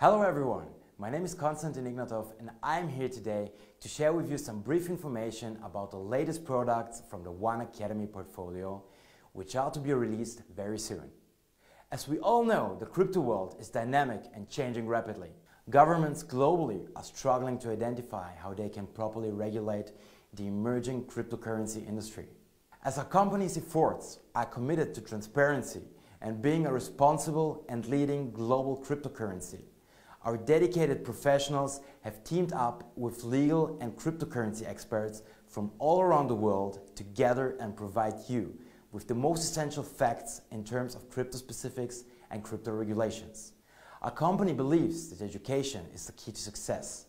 Hello everyone, my name is Konstantin Ignatov and I'm here today to share with you some brief information about the latest products from the One Academy portfolio, which are to be released very soon. As we all know, the crypto world is dynamic and changing rapidly. Governments globally are struggling to identify how they can properly regulate the emerging cryptocurrency industry. As our company's efforts are committed to transparency and being a responsible and leading global cryptocurrency, our dedicated professionals have teamed up with legal and cryptocurrency experts from all around the world to gather and provide you with the most essential facts in terms of crypto specifics and crypto regulations. Our company believes that education is the key to success,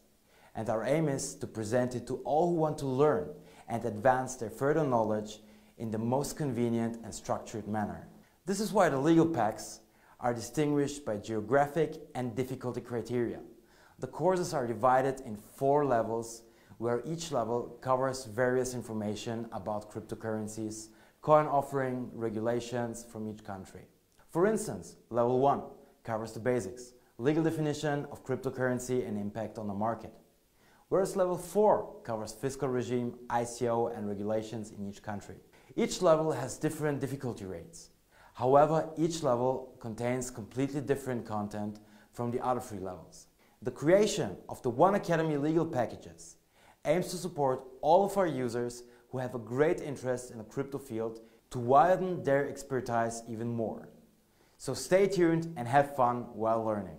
and our aim is to present it to all who want to learn and advance their further knowledge in the most convenient and structured manner. This is why the legal packs are distinguished by geographic and difficulty criteria. The courses are divided in four levels where each level covers various information about cryptocurrencies, coin offering, regulations from each country. For instance, level 1 covers the basics, legal definition of cryptocurrency and impact on the market. Whereas level 4 covers fiscal regime, ICO and regulations in each country. Each level has different difficulty rates. However, each level contains completely different content from the other three levels. The creation of the One Academy legal packages aims to support all of our users who have a great interest in the crypto field to widen their expertise even more. So stay tuned and have fun while learning.